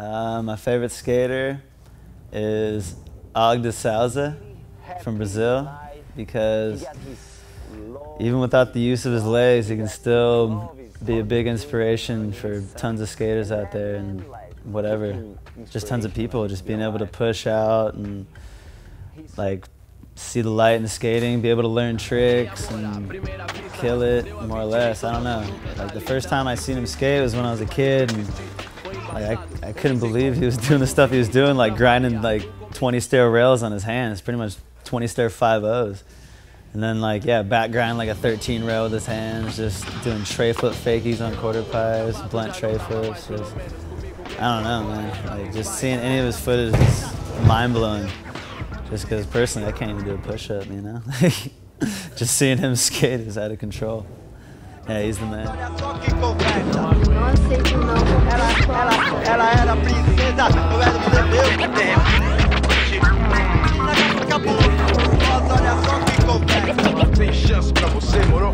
Uh, my favorite skater is Og de Souza from Brazil because even without the use of his legs, he can still be a big inspiration for tons of skaters out there and whatever. Just tons of people just being able to push out and like see the light in the skating, be able to learn tricks and kill it more or less. I don't know. Like the first time I seen him skate was when I was a kid and I, I couldn't believe he was doing the stuff he was doing, like grinding like 20 stair rails on his hands, pretty much 20 stair 5 O's. And then like, yeah, back grind like a 13 rail with his hands, just doing tray flip fakies on quarter pies, blunt tray flips. Just, I don't know, man. Like just seeing any of his footage is mind blowing. Just because personally I can't even do a push up, you know? just seeing him skate is out of control. Yeah, he's the man. Tem chance pra você, moro?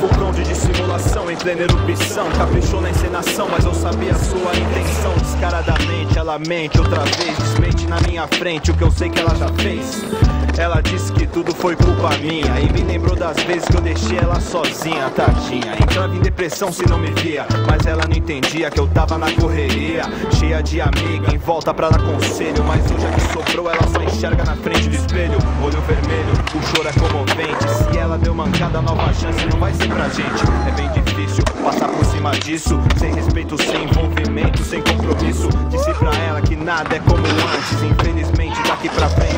Vulcão de dissimulação em plena erupção. Caprichou na encenação, mas eu sabia a sua intenção. Descaradamente, ela mente outra vez. Desmente na minha frente o que eu sei que ela já fez. Ela disse que tudo foi culpa minha E me lembrou das vezes que eu deixei ela sozinha, tadinha Entrava em depressão se não me via Mas ela não entendia que eu tava na correria Cheia de amiga, em volta pra dar conselho Mas hoje a que sobrou ela só enxerga na frente do espelho Olho vermelho, o choro é comovente Mancada, nova chance não vai ser pra gente. É bem difícil passar por cima disso. Sem respeito, sem envolvimento, sem compromisso. Disse pra ela que nada é como antes. Infelizmente daqui pra frente